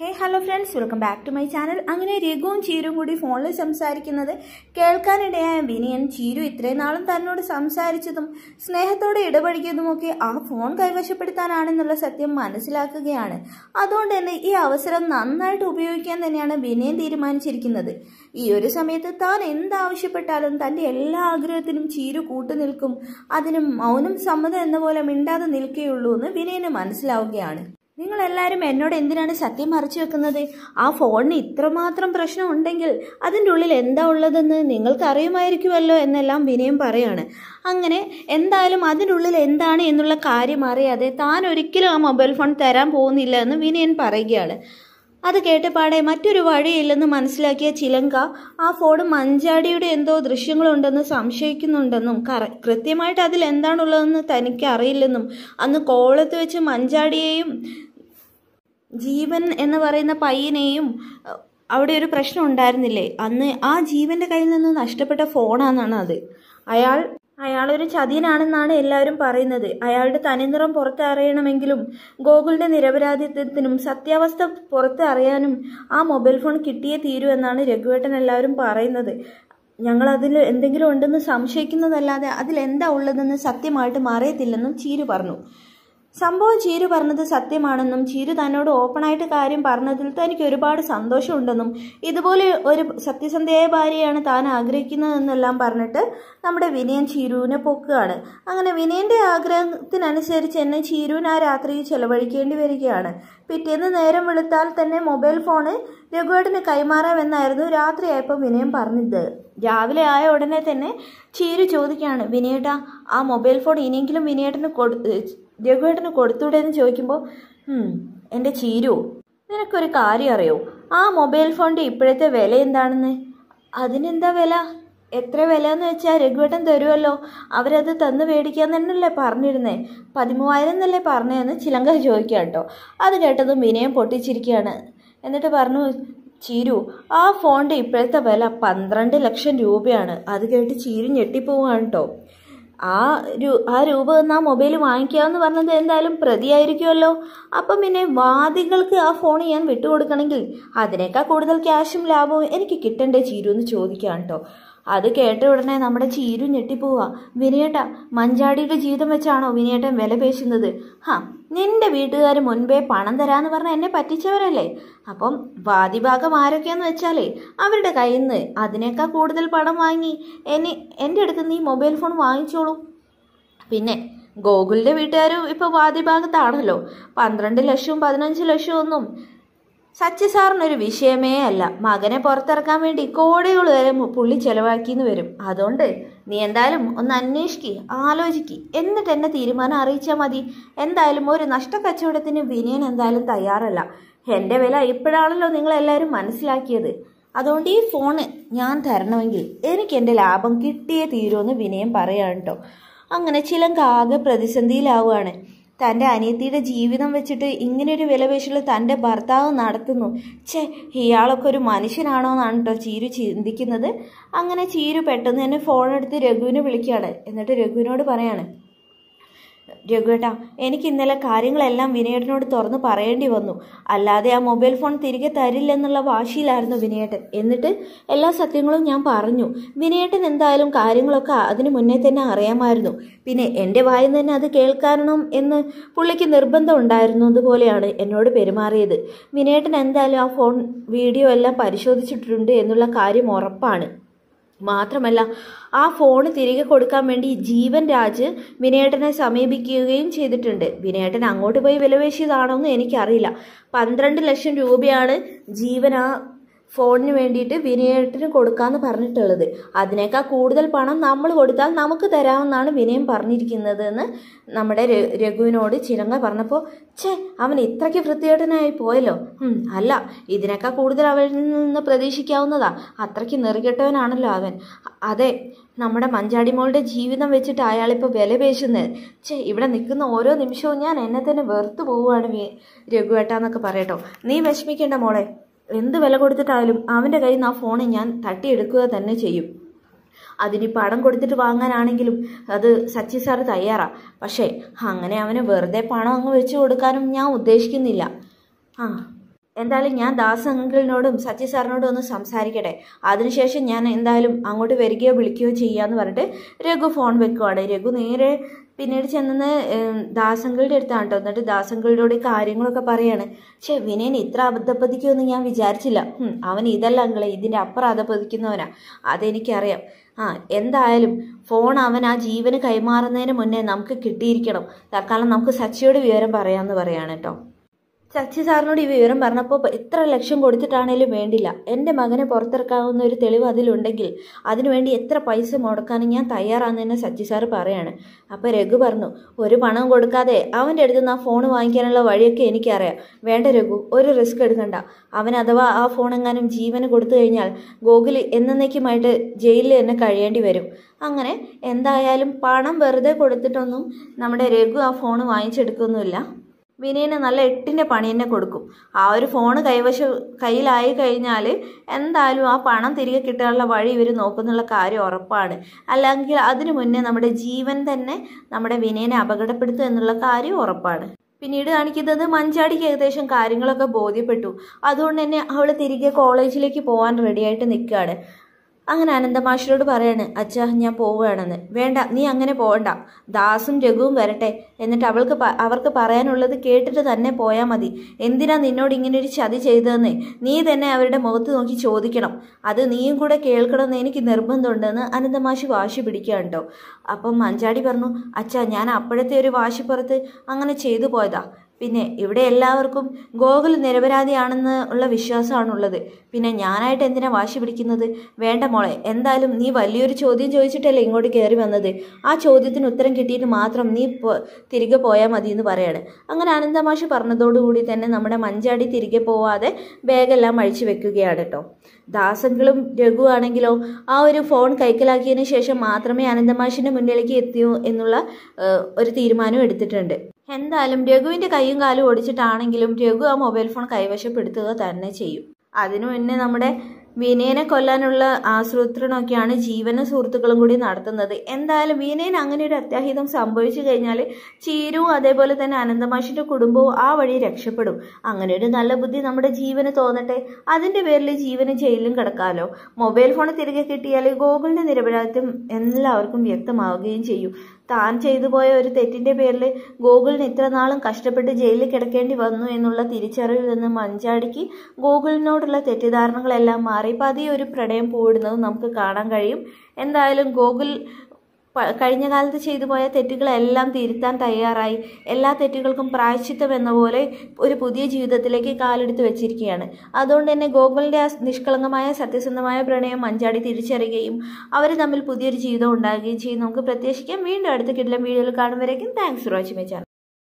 Hey hello friends welcome back to my channel അങ്ങനെ രഘുവും ചീരും കൂടി ഫോണിൽ സംസാരിക്കുന്നത് കേൾക്കാനിടയായ വിനയൻ ചീരു ഇത്രയും നാളും തന്നോട് സംസാരിച്ചതും സ്നേഹത്തോടെ ഇടപഴകിയതുമൊക്കെ ആ ഫോൺ കൈവശപ്പെടുത്താനാണെന്നുള്ള സത്യം മനസ്സിലാക്കുകയാണ്. അതുകൊണ്ട് തന്നെ ഈ അവസരം നന്നായിട്ട് ഉപയോഗിക്കാൻ തന്നെയാണ് വിനയൻ തീരുമാനിച്ചിരിക്കുന്നത്. ഈ ഒരു സമയത്ത് താൻ എന്താവശ്യപ്പെട്ടാലും തന്റെ എല്ലാ ആഗ്രഹത്തിനും ചീരു കൂട്ടുനിൽക്കും. അതിനും മൗനം സമ്മതം എന്ന പോലെ മിണ്ടാതെ നിൽക്കുകയുള്ളൂ എന്ന് വിനയന് മനസ്സിലാവുകയാണ്. നിങ്ങൾ എല്ലാവരും എന്നോട് എന്തിനാണ് സത്യം മറച്ചു വെക്കുന്നത്? ആ ഫോണിന് ഇത്രമാത്രം പ്രശ്നം ഉണ്ടെങ്കിൽ അതിന്റെ ഉള്ളിൽ എന്താ ഉള്ളതെന്ന് നിങ്ങൾക്ക് അറിയുമായിരിക്കുമല്ലോ എന്നെല്ലാം വിനയം പറയാണ്. അങ്ങനെ എന്തായാലും അതിന്റെ ഉള്ളിൽ എന്താണ് എന്നുള്ള കാര്യം അറിയാതെ താൻ ഒരിക്കലും ആ മൊബൈൽ ഫോൺ തരാൻ പോകുന്നില്ല എന്ന് വിനയൻ പറയുകയാണ്. അത് കേട്ടപാടെ മറ്റൊരു വഴിയില്ലെന്ന് മനസ്സിലാക്കിയ ചിലങ്ക ആ ഫോൺ മഞ്ചാടിയുടെ എന്തോ ദൃശ്യങ്ങളുണ്ടെന്ന് സംശയിക്കുന്നുണ്ടെന്നും കറ കൃത്യമായിട്ട് അതിൽ എന്താണുള്ളതെന്ന് തനിക്ക് അറിയില്ലെന്നും അന്ന് കോളത്ത് വെച്ച് മഞ്ചാടിയെയും ജീവൻ എന്ന് പറയുന്ന പയ്യനെയും അവിടെ ഒരു പ്രശ്നം ഉണ്ടായിരുന്നില്ലേ? അന്ന് ആ ജീവന്റെ കയ്യിൽ നിന്ന് നഷ്ടപ്പെട്ട ഫോണാണെന്നാണ് അത്. അയാൾ അയാളൊരു ചതിയനാണെന്നാണ് എല്ലാവരും പറയുന്നത്. അയാളുടെ തനിനിറം പുറത്ത് അറിയണമെങ്കിലും ഗോകുലിന്റെ നിരപരാധിത്വത്തിനും സത്യാവസ്ഥ പുറത്ത് അറിയാനും ആ മൊബൈൽ ഫോൺ കിട്ടിയേ തീരൂ എന്നാണ് രഘുവേട്ടൻ എല്ലാവരും പറയുന്നത്. ഞങ്ങൾ അതിൽ എന്തെങ്കിലും ഉണ്ടെന്ന് സംശയിക്കുന്നതല്ലാതെ അതിൽ എന്താ ഉള്ളതെന്ന് സത്യമായിട്ട് അറിയത്തില്ലെന്നും ചീരു പറഞ്ഞു. സംഭവം ചീരു പറഞ്ഞത് സത്യമാണെന്നും ചീരു തന്നോട് ഓപ്പണായിട്ട് കാര്യം പറഞ്ഞതിൽ തനിക്ക് ഒരുപാട് സന്തോഷമുണ്ടെന്നും ഇതുപോലെ ഒരു സത്യസന്ധയായ ഭാര്യയാണ് താൻ ആഗ്രഹിക്കുന്നതെന്നെല്ലാം പറഞ്ഞിട്ട് നമ്മുടെ വിനയൻ ചീരുവിനെ പൊക്കുകയാണ്. അങ്ങനെ വിനയന്റെ ആഗ്രഹത്തിനനുസരിച്ച് എന്നെ ചീരുവിന് ആ രാത്രി ചെലവഴിക്കേണ്ടി വരികയാണ്. പിറ്റേന്ന് നേരം വെളുത്താൽ തന്നെ മൊബൈൽ ഫോണ് രഘുവേട്ടന് കൈമാറാമെന്നായിരുന്നു രാത്രിയായപ്പോൾ വിനയൻ പറഞ്ഞത്. രാവിലെ ആയ ഉടനെ തന്നെ ചീരു ചോദിക്കുകയാണ് വിനയേട്ടാ ആ മൊബൈൽ ഫോൺ ഇനിയെങ്കിലും വിനയേട്ടന് കൊടു രഘുവേട്ടന് കൊടുത്തൂടെ എന്ന് ചോദിക്കുമ്പോൾ "ഉം, എന്റെ ചീരു നിനക്കൊരു കാര്യം അറിയോ? ആ മൊബൈൽ ഫോണിന്റെ ഇപ്പോഴത്തെ വില എന്താണെന്ന്? അതിനെന്താ വില? എത്ര വില എന്ന് വെച്ചാൽ രഘുവേട്ടൻ തരുമല്ലോ അവരത് തന്ന് മേടിക്കാൻ തന്നെയല്ലേ പറഞ്ഞിരുന്നത് പതിമൂവായിരം എന്നല്ലേ പറഞ്ഞതെന്ന് ചിലങ്ക ചോദിക്കുക കേട്ടോ അത് കേട്ടതും വിനയം പൊട്ടിച്ചിരിക്കുകയാണ് എന്നിട്ട് പറഞ്ഞു ചീരു ആ ഫോണിന്റെ ഇപ്പോഴത്തെ വില പന്ത്രണ്ട് ലക്ഷം രൂപയാണ്. അത് കേട്ട് ചീരു ഞെട്ടിപ്പോവാണ് കേട്ടോ ആ രൂ ആ രൂപം ആ മൊബൈൽ വാങ്ങിക്കാമെന്ന് പറഞ്ഞത് എന്തായാലും പ്രതിയായിരിക്കുമല്ലോ. അപ്പം പിന്നെ വാദികൾക്ക് ആ ഫോൺ ഞാൻ വിട്ടുകൊടുക്കണമെങ്കിൽ അതിനേക്കാൾ കൂടുതൽ ക്യാഷും ലാഭവും എനിക്ക് കിട്ടണ്ടേ ചീരു എന്ന് ചോദിക്കാം അത് കേട്ട ഉടനെ നമ്മുടെ ചീരു ഞെട്ടിപ്പോവാ. വിനയേട്ട മഞ്ചാടിയുടെ ജീവിതം വെച്ചാണോ വിനയേട്ടൻ വില പേശുന്നത്? ഹാ നിന്റെ വീട്ടുകാർ മുൻപേ പണം തരാന്ന് പറഞ്ഞ എന്നെ പറ്റിച്ചവരല്ലേ? അപ്പം വാദിഭാഗം ആരൊക്കെയാന്ന് വെച്ചാലേ അവരുടെ കയ്യിൽ നിന്ന് അതിനേക്കാൾ കൂടുതൽ പണം വാങ്ങി. എന്നെ എന്റെ അടുത്ത് നീ മൊബൈൽ ഫോൺ വാങ്ങിച്ചോളൂ. പിന്നെ ഗോകുലിന്റെ വീട്ടുകാരും ഇപ്പോൾ വാദിഭാഗത്താണല്ലോ. പന്ത്രണ്ട് ലക്ഷവും പതിനഞ്ച് ലക്ഷവും ഒന്നും സച്ചി സാറിനൊരു വിഷയമേ അല്ല. മകനെ പുറത്തിറക്കാൻ വേണ്ടി കോടികൾ വരെ പുള്ളി ചെലവാക്കിയെന്ന് വരും. അതുകൊണ്ട് നീ എന്തായാലും ഒന്ന് അന്വേഷിക്കുക ആലോചിക്ക്. എന്നിട്ട് എന്നെ തീരുമാനം അറിയിച്ചാൽ മതി. എന്തായാലും ഒരു നഷ്ടക്കച്ചവടത്തിന് വിനയൻ എന്തായാലും തയ്യാറല്ല. എന്റെ വില ഇപ്പോഴാണല്ലോ നിങ്ങളെല്ലാവരും മനസ്സിലാക്കിയത്. അതുകൊണ്ട് ഈ ഫോണ് ഞാൻ തരണമെങ്കിൽ എനിക്ക് എന്റെ ലാഭം കിട്ടിയേ തീരുമെന്ന് വിനയം പറയാൻ കേട്ടോ അങ്ങനെ ചിലങ്ക ആകെ പ്രതിസന്ധിയിലാവുകയാണ്. തന്റെ അനിയത്തിയുടെ ജീവിതം വെച്ചിട്ട് ഇങ്ങനെയൊരു വിലപേശൽ തന്റെ ഭർത്താവ് നടത്തുന്നു. ഛേ ഇയാളൊക്കെ ഒരു മനുഷ്യനാണോ എന്നാണ് കേട്ടോ ചീരു ചിന്തിക്കുന്നത്. അങ്ങനെ ചീരു പെട്ടെന്ന് തന്നെ ഫോണെടുത്ത് രഘുവിനെ വിളിക്കുകയാണ്. എന്നിട്ട് രഘുവിനോട് പറയാണ് രഘുവേട്ടാ എനിക്ക് ഇന്നലെ കാര്യങ്ങളെല്ലാം വിനയേട്ടനോട് തുറന്ന് പറയേണ്ടി വന്നു. അല്ലാതെ ആ മൊബൈൽ ഫോൺ തിരികെ തരില്ലെന്നുള്ള വാശിയിലായിരുന്നു വിനയേട്ടൻ. എന്നിട്ട് എല്ലാ സത്യങ്ങളും ഞാൻ പറഞ്ഞു. വിനയേട്ടൻ എന്തായാലും കാര്യങ്ങളൊക്കെ അതിനു മുന്നേ തന്നെ അറിയാമായിരുന്നു. പിന്നെ എന്റെ വായിൽ തന്നെ അത് കേൾക്കണം എന്ന് പുള്ളിക്ക് നിർബന്ധം ഉണ്ടായിരുന്നു അതുപോലെയാണ് എന്നോട് പെരുമാറിയത്. വിനയേട്ടൻ എന്തായാലും ആ ഫോൺ വീഡിയോ എല്ലാം പരിശോധിച്ചിട്ടുണ്ട് എന്നുള്ള കാര്യം ഉറപ്പാണ്. മാത്രമല്ല ആ ഫോൺ തിരികെ കൊടുക്കാൻ വേണ്ടി ജീവൻ രാജ് വിനയേട്ടനെ സമീപിക്കുകയും ചെയ്തിട്ടുണ്ട്. വിനേട്ടൻ അങ്ങോട്ട് പോയി വിലവേശിയതാണോ എന്ന് എനിക്കറിയില്ല. പന്ത്രണ്ട് ലക്ഷം രൂപയാണ് ജീവൻ ആ ഫോണിന് വേണ്ടിയിട്ട് വിനയേട്ടന് കൊടുക്കാമെന്ന് പറഞ്ഞിട്ടുള്ളത്. അതിനേക്കാൾ കൂടുതൽ പണം നമ്മൾ കൊടുത്താൽ നമുക്ക് തരാമെന്നാണ് വിനയം പറഞ്ഞിരിക്കുന്നത് എന്ന് നമ്മുടെ രഘുവിനോട് ചിലങ്ക പറഞ്ഞപ്പോൾ ഛേ അവൻ ഇത്രയ്ക്ക് വൃത്തികേട്ടനായി പോയല്ലോ. അല്ല ഇതിനേക്കാൾ കൂടുതൽ അവരിൽ നിന്ന് പ്രതീക്ഷിക്കാവുന്നതാ. അത്രയ്ക്ക് നെറുകെട്ടവനാണല്ലോ അവൻ. അതെ നമ്മുടെ മഞ്ചാടി മോളുടെ ജീവിതം വെച്ചിട്ട് അയാളിപ്പോൾ വില പേശുന്നത് ഛേ ഇവിടെ നിൽക്കുന്ന ഓരോ നിമിഷവും ഞാൻ എന്നെ തന്നെ വെറുത്തു പോവുകയാണ് രഘുവേട്ടാന്നൊക്കെ പറയട്ടോ. നീ വിഷമിക്കേണ്ട മോളെ. എന്ത് വില കൊടുത്തിട്ടായാലും അവന്റെ കയ്യിൽ നിന്ന് ആ ഫോൺ ഞാൻ തട്ടിയെടുക്കുക തന്നെ ചെയ്യും. അതിന് പണം കൊടുത്തിട്ട് വാങ്ങാനാണെങ്കിലും അത് സച്ചി സാറ് തയ്യാറാ. പക്ഷേ അങ്ങനെ അവന് വെറുതെ പണം അങ്ങ് വെച്ച് കൊടുക്കാനും ഞാൻ ഉദ്ദേശിക്കുന്നില്ല. ആ എന്തായാലും ഞാൻ ദാസ് അങ്കിളിനോടും സച്ചി സാറിനോടും ഒന്ന് സംസാരിക്കട്ടെ. അതിനുശേഷം ഞാൻ എന്തായാലും അങ്ങോട്ട് വരികയോ വിളിക്കുകയോ ചെയ്യാന്ന് പറഞ്ഞിട്ട് രഘു ഫോൺ വെക്കുവാണ്. രഘു നേരെ പിന്നീട് ചെന്നെന്ന് ദാസങ്കളുടെ അടുത്താണ് കേട്ടോ. എന്നിട്ട് ദാസങ്കിളിലൂടെ കാര്യങ്ങളൊക്കെ പറയാണ്. പക്ഷേ വിനയൻ ഇത്ര അബദ്ധപ്പതിക്കുമെന്ന് ഞാൻ വിചാരിച്ചില്ല. അവൻ ഇതല്ല അങ്കളെ ഇതിന്റെ അപ്പുറം അധപ്പതിക്കുന്നവനാ അതെനിക്കറിയാം. ആ എന്തായാലും ഫോൺ അവൻ ആ ജീവന് കൈമാറുന്നതിന് മുന്നേ നമുക്ക് കിട്ടിയിരിക്കണം. തൽക്കാലം നമുക്ക് സച്ചിയോട് വിവരം പറയാമെന്ന് പറയാണ് കേട്ടോ. സച്ചി സാറിനോട് ഈ വിവരം പറഞ്ഞപ്പോൾ എത്ര ലക്ഷം കൊടുത്തിട്ടാണേലും വേണ്ടില്ല. എന്റെ മകനെ പുറത്തിറക്കാവുന്ന ഒരു തെളിവ് അതിലുണ്ടെങ്കിൽ അതിനുവേണ്ടി എത്ര പൈസ മുടക്കാനും ഞാൻ തയ്യാറാണെന്ന് തന്നെ സച്ചി സാറ് പറയാണ്. അപ്പോൾ രഘു പറഞ്ഞു ഒരു പണം കൊടുക്കാതെ അവന്റെ അടുത്ത് നിന്ന് ആ ഫോൺ വാങ്ങിക്കാനുള്ള വഴിയൊക്കെ എനിക്കറിയാം. വേണ്ട രഘു ഒരു റിസ്ക് എടുക്കണ്ട. അവൻ അഥവാ ആ ഫോൺ എങ്ങാനും ജീവന് കൊടുത്തു കഴിഞ്ഞാൽ ഗോകുൽ എന്നേക്കുമായിട്ട് ജയിലിൽ തന്നെ കഴിയേണ്ടി വരും. അങ്ങനെ എന്തായാലും പണം വെറുതെ കൊടുത്തിട്ടൊന്നും നമ്മുടെ രഘു ആ ഫോൺ വാങ്ങിച്ചെടുക്കൊന്നുമില്ല. വിനയന് നല്ല എട്ടിന്റെ പണി തന്നെ കൊടുക്കും. ആ ഒരു ഫോൺ കൈവശ കയ്യിലായി കഴിഞ്ഞാൽ എന്തായാലും ആ പണം തിരികെ കിട്ടാനുള്ള വഴി ഇവർ നോക്കുന്നുള്ള കാര്യം ഉറപ്പാണ്. അല്ലെങ്കിൽ അതിനു മുന്നേ നമ്മുടെ ജീവൻ തന്നെ നമ്മുടെ വിനയനെ അപകടപ്പെടുത്തും എന്നുള്ള കാര്യം ഉറപ്പാണ്. പിന്നീട് കാണിക്കുന്നത് മഞ്ചാടിക്ക് ഏകദേശം കാര്യങ്ങളൊക്കെ ബോധ്യപ്പെട്ടു. അതുകൊണ്ട് തന്നെ അവൾ തിരികെ കോളേജിലേക്ക് പോകാൻ റെഡിയായിട്ട് നിൽക്കുകയാണ് അങ്ങനെ അനന്തമാഷിനോട് പറയാണ് അച്ഛാ ഞാൻ പോവുകയാണെന്ന്. വേണ്ട നീ അങ്ങനെ പോകണ്ട. ദാസും രഘുവും വരട്ടെ. എന്നിട്ട് അവൾക്ക് അവർക്ക് പറയാനുള്ളത് കേട്ടിട്ട് തന്നെ പോയാൽ മതി. എന്തിനാ നിന്നോട് ഇങ്ങനെ ഒരു ചതി ചെയ്തതെന്ന്? നീ തന്നെ അവരുടെ മുഖത്ത് നോക്കി ചോദിക്കണം. അത് നീയും കൂടെ കേൾക്കണമെന്ന് എനിക്ക് നിർബന്ധമുണ്ടെന്ന് അനന്തമാഷി വാശി പിടിക്കുക കേട്ടോ അപ്പം മഞ്ചാടി പറഞ്ഞു അച്ഛാ ഞാൻ അപ്പോഴത്തെ ഒരു വാശിപ്പുറത്ത് അങ്ങനെ ചെയ്തു പോയതാ. പിന്നെ ഇവിടെ എല്ലാവർക്കും ഗോകുൽ നിരപരാധിയാണെന്ന് ഉള്ള വിശ്വാസമാണുള്ളത്. പിന്നെ ഞാനായിട്ട് എന്തിനാ വാശി പിടിക്കുന്നത്? വേണ്ട മോളെ എന്തായാലും നീ വലിയൊരു ചോദ്യം ചോദിച്ചിട്ടല്ലേ ഇങ്ങോട്ട് കയറി വന്നത്. ആ ചോദ്യത്തിന് ഉത്തരം കിട്ടിയിട്ട് മാത്രം നീ തിരികെ പോയാൽ മതി എന്ന് പറയാണ്. അങ്ങനെ അനന്തമാഷി പറഞ്ഞതോടുകൂടി തന്നെ നമ്മുടെ മഞ്ചാടി തിരികെ പോവാതെ ബാഗെല്ലാം അഴിച്ചു വെക്കുകയാണ് കേട്ടോ. ദാസങ്ങളും രഘു ആണെങ്കിലോ ആ ഒരു ഫോൺ കൈക്കലാക്കിയതിന് ശേഷം മാത്രമേ അനന്തമാഷിന്റെ മുന്നിലേക്ക് എത്തിയൂ എന്നുള്ള ഒരു തീരുമാനം എടുത്തിട്ടുണ്ട്. എന്തായാലും രഘുവിന്റെ കൈയും കാലും ഒടിച്ചിട്ടാണെങ്കിലും രഘു ആ മൊബൈൽ ഫോൺ കൈവശപ്പെടുത്തുക തന്നെ ചെയ്യും. അതിനു മുന്നേ നമ്മുടെ വിനയനെ കൊല്ലാനുള്ള ആസൂത്രണമൊക്കെയാണ് ജീവനും സുഹൃത്തുക്കളും കൂടി നടത്തുന്നത്. എന്തായാലും വിനയൻ അങ്ങനെ ഒരു അത്യാഹിതം സംഭവിച്ചു കഴിഞ്ഞാൽ ചീരുവും അതേപോലെ തന്നെ അനന്തമാഷിന്റെ കുടുംബവും ആ വഴി രക്ഷപ്പെടും. അങ്ങനെ ഒരു നല്ല ബുദ്ധി നമ്മുടെ ജീവന് തോന്നട്ടെ? അതിന്റെ പേരിൽ ജീവന് ജയിലിലും കിടക്കാമല്ലോ മൊബൈൽ ഫോൺ തിരികെ കിട്ടിയാൽ ഗോകുലിന്റെ നിരപരാധിത്വം എല്ലാവർക്കും വ്യക്തമാവുകയും ചെയ്യും. താൻ ചെയ്തു പോയ ഒരു തെറ്റിന്റെ പേരിൽ ഗോകുലിന് ഇത്ര നാളും കഷ്ടപ്പെട്ട് ജയിലിൽ കിടക്കേണ്ടി വന്നു എന്നുള്ള തിരിച്ചറിവിൽ നിന്ന് മഞ്ചാടിക്ക് ഗോകുലിനോടുള്ള തെറ്റിദ്ധാരണകളെല്ലാം മാറി പതിയെ ഒരു പ്രണയം പോയിടുന്നതും നമുക്ക് കാണാൻ കഴിയും. എന്തായാലും ഗോകുൽ കഴിഞ്ഞ കാലത്ത് ചെയ്തു പോയ തെറ്റുകളെല്ലാം തിരുത്താൻ തയ്യാറായി. എല്ലാ തെറ്റുകൾക്കും പ്രായശ്ചിത്തം എന്ന പോലെ ഒരു പുതിയ ജീവിതത്തിലേക്ക് കാലെടുത്ത് വെച്ചിരിക്കുകയാണ്. അതുകൊണ്ട് തന്നെ ഗോകുലിന്റെ ആ നിഷ്കളങ്കമായ സത്യസന്ധമായ പ്രണയം മഞ്ചാടി തിരിച്ചറിയുകയും അവർ തമ്മിൽ പുതിയൊരു ജീവിതം ഉണ്ടാകുകയും ചെയ്യും. നമുക്ക് പ്രത്യേകിക്കാം വീണ്ടും അടുത്ത കിടിലം വീഡിയോയിൽ കാണുമ്പോഴേക്കും thanks for watching my channel